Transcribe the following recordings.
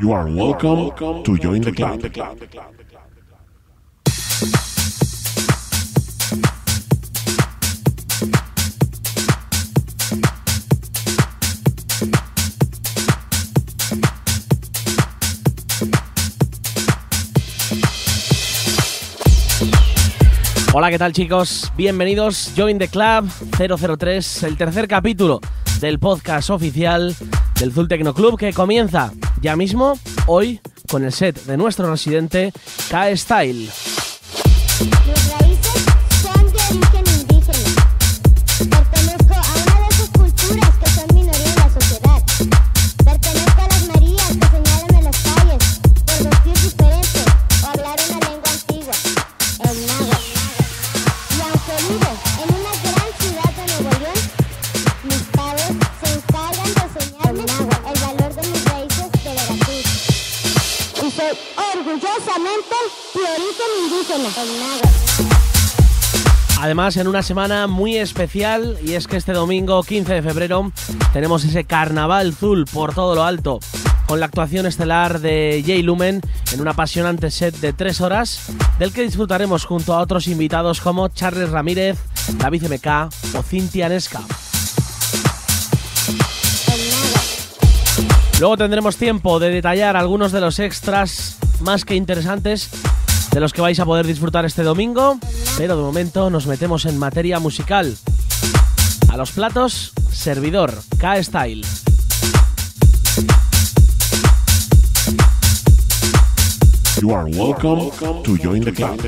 You are welcome to join the club. Hola, ¿qué tal chicos? Bienvenidos, Join the Club 003, el tercer capítulo del podcast oficial del Zul Tecno Club que comienza ya mismo, hoy, con el set de nuestro residente K-Style. Además, en una semana muy especial, y es que este domingo 15 de febrero tenemos ese carnaval Zul por todo lo alto, con la actuación estelar de Jay Lumen en un apasionante set de tres horas, del que disfrutaremos junto a otros invitados como Charles Ramírez, David MK o Cintia Nesca. Luego tendremos tiempo de detallar algunos de los extras más que interesantes de los que vais a poder disfrutar este domingo, pero de momento nos metemos en materia musical. A los platos, servidor K-Style. You are welcome to join the club.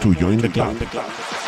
To join the club.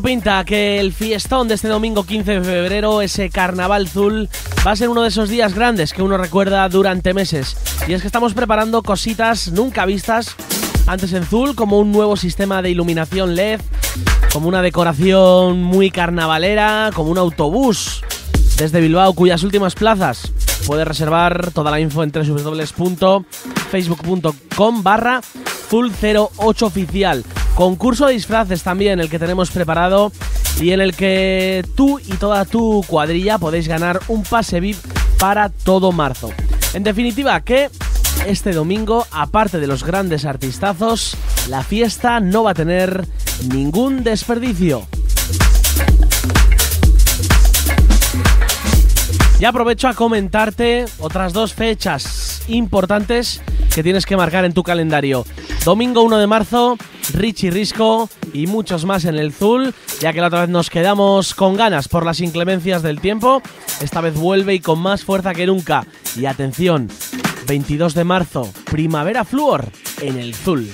Pinta que el fiestón de este domingo 15 de febrero, ese carnaval azul, va a ser uno de esos días grandes que uno recuerda durante meses. Y es que estamos preparando cositas nunca vistas antes en Zul, como un nuevo sistema de iluminación LED, como una decoración muy carnavalera, como un autobús desde Bilbao cuyas últimas plazas puedes reservar toda la info en www.facebook.com barra Zul08 oficial. Concurso de disfraces también el que tenemos preparado y en el que tú y toda tu cuadrilla podéis ganar un pase VIP para todo marzo. En definitiva, que este domingo, aparte de los grandes artistazos, la fiesta no va a tener ningún desperdicio. Y aprovecho a comentarte otras dos fechas importantes que tienes que marcar en tu calendario. Domingo 1 de marzo, Richie Risco y muchos más en el Zul, ya que la otra vez nos quedamos con ganas por las inclemencias del tiempo. Esta vez vuelve y con más fuerza que nunca. Y atención, 22 de marzo, Primavera Fluor en el Zul.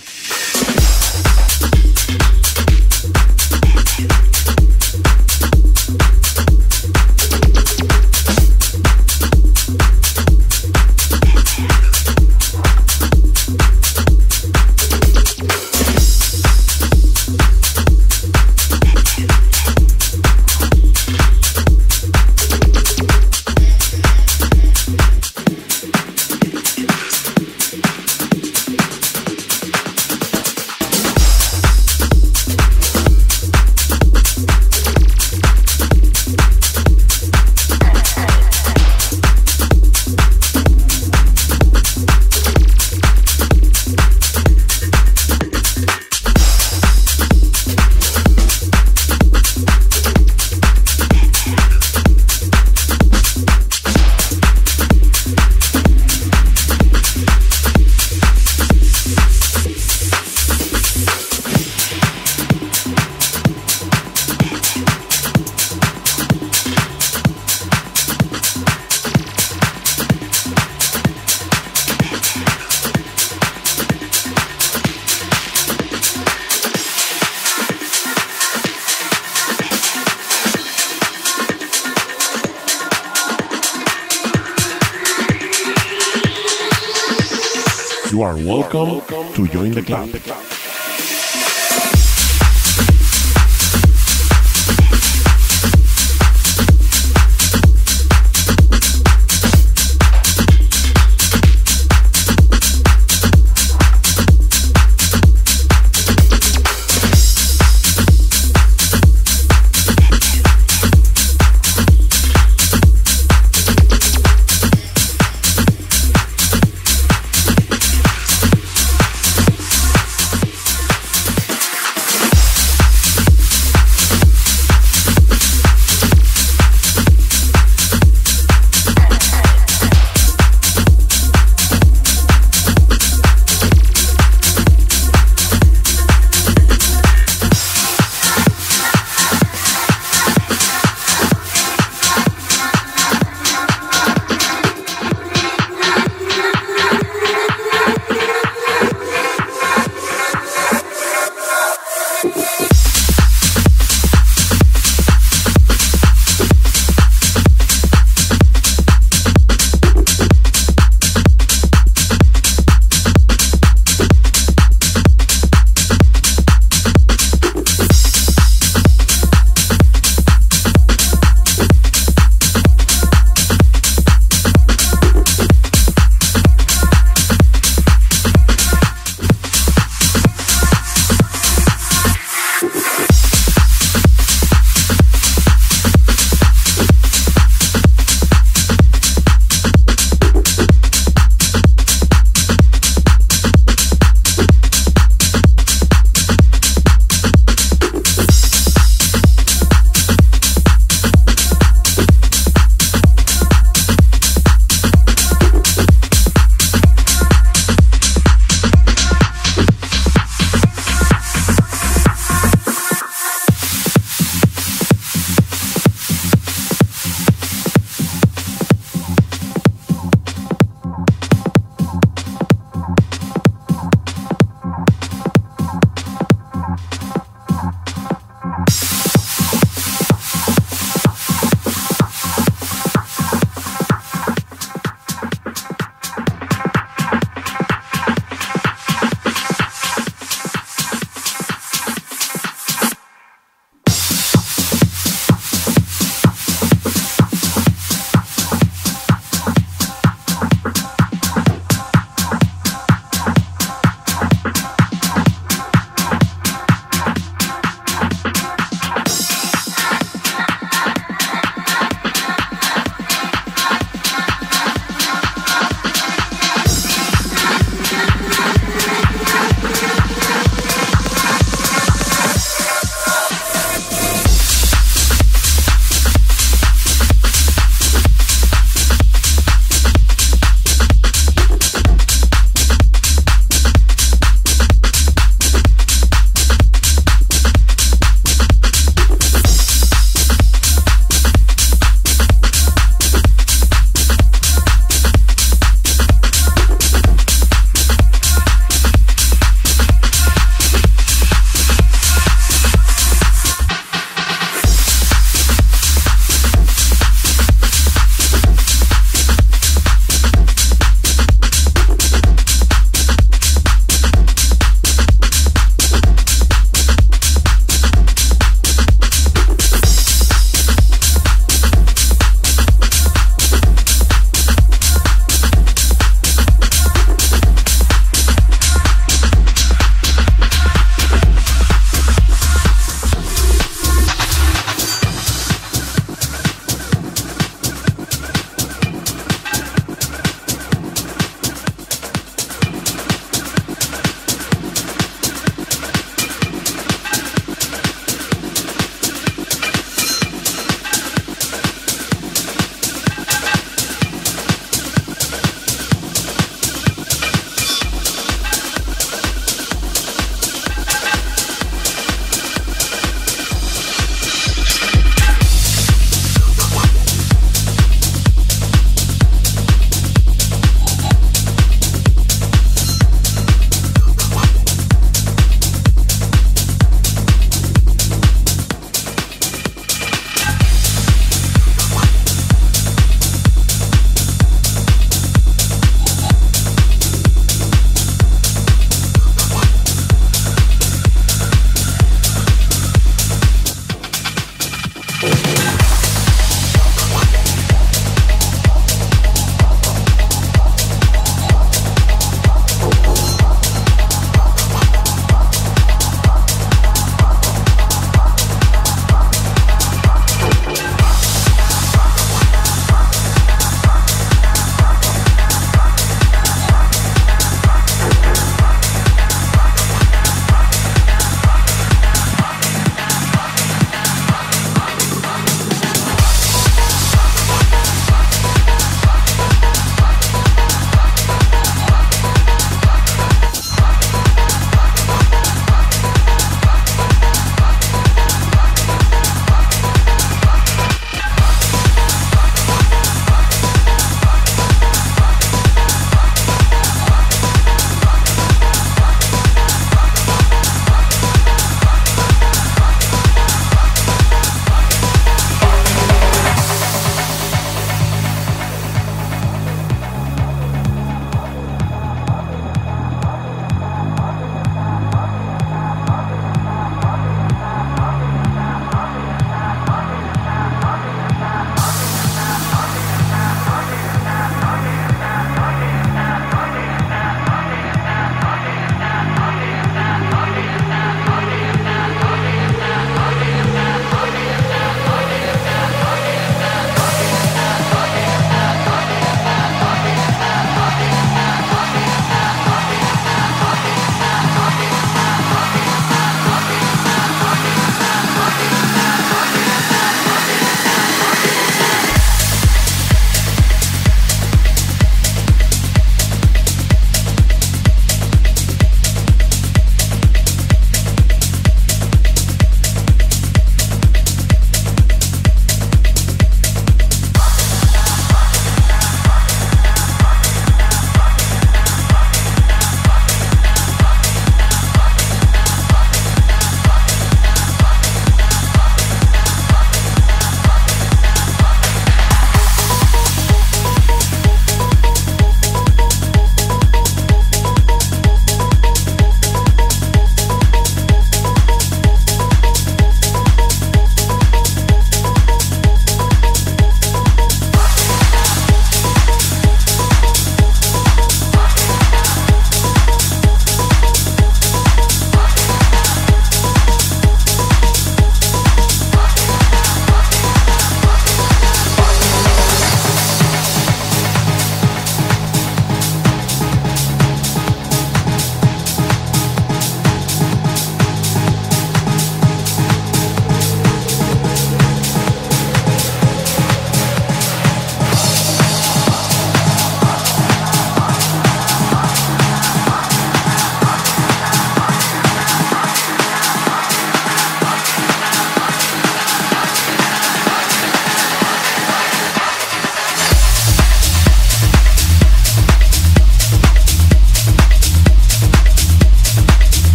You are welcome to join the club.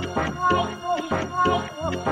Oh,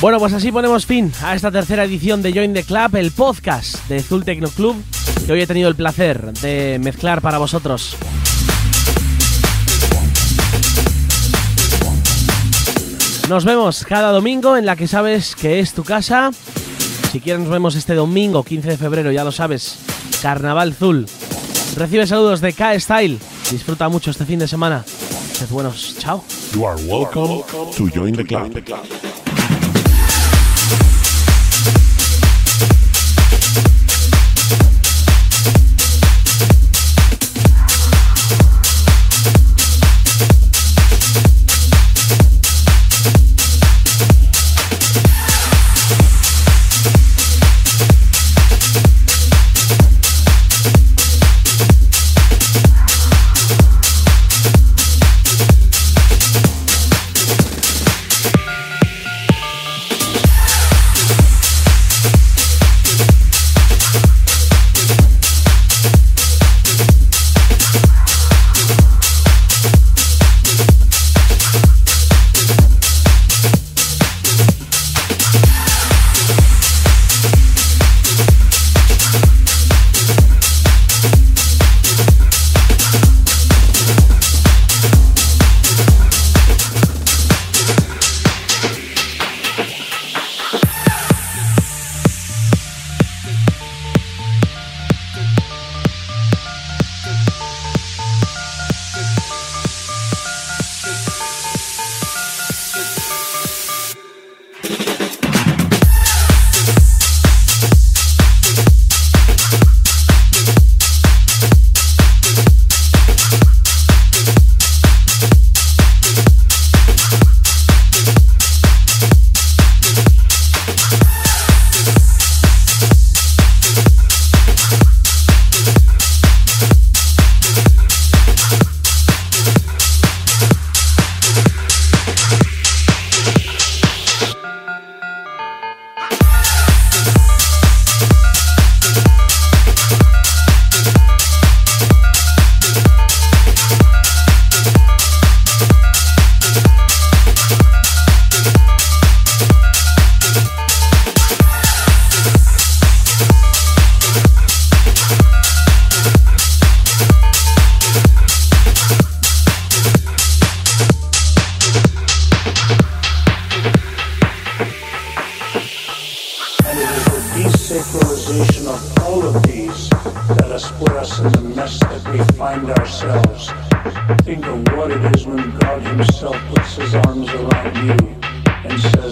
Bueno, pues así ponemos fin a esta tercera edición de Join the Club, el podcast de Zul Techno Club, que hoy he tenido el placer de mezclar para vosotros. Nos vemos cada domingo en la que sabes que es tu casa. Si quieres nos vemos este domingo 15 de febrero, ya lo sabes. Carnaval Zul. Recibe saludos de K-Style. Disfruta mucho este fin de semana. Sed buenos. Chao. You are welcome to join the club.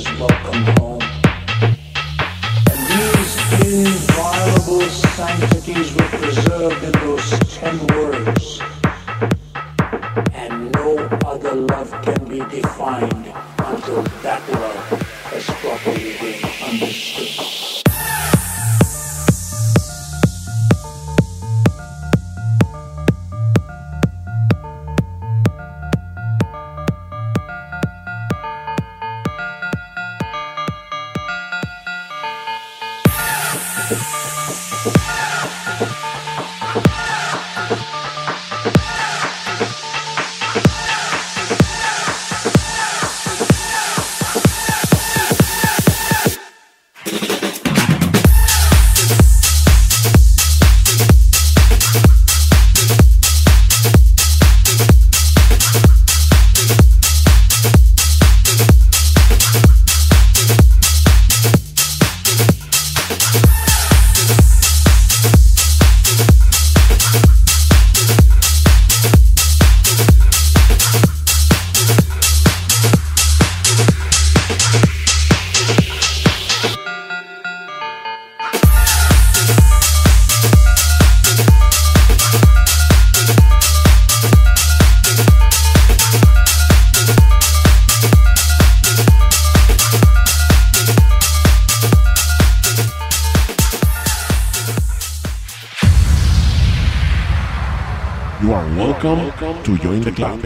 Welcome home. You are